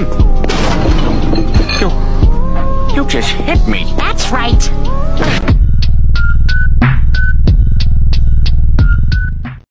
Hmm. You... You just hit me. That's right.